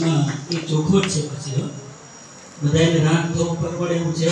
ના એ ચોખ્ખો જ છે પછી હો. બધાને રાત તો પરવડે એવું છે